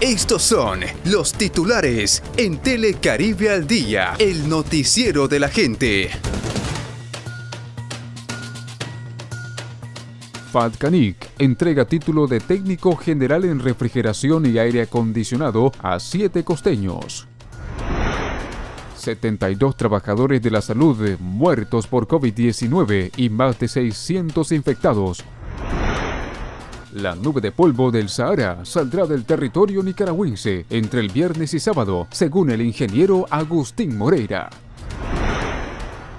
Estos son los titulares en Telecaribe al Día, el noticiero de la gente. FATCANIC entrega título de técnico general en refrigeración y aire acondicionado a siete costeños. 72 trabajadores de la salud muertos por COVID-19 y más de 600 infectados. La nube de polvo del Sahara saldrá del territorio nicaragüense entre el viernes y sábado, según el ingeniero Agustín Moreira.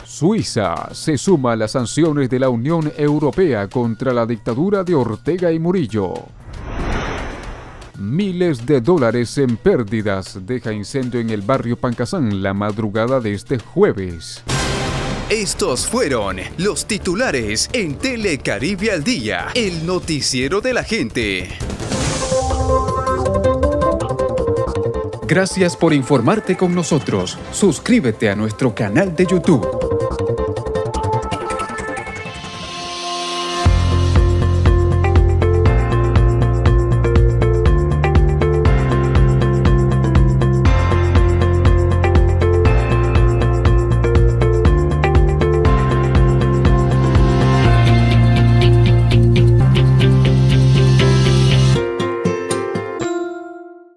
Suiza se suma a las sanciones de la Unión Europea contra la dictadura de Ortega y Murillo. Miles de dólares en pérdidas deja incendio en el barrio Pancasán la madrugada de este jueves. Estos fueron los titulares en Telecaribe al Día, el noticiero de la gente. Gracias por informarte con nosotros. Suscríbete a nuestro canal de YouTube.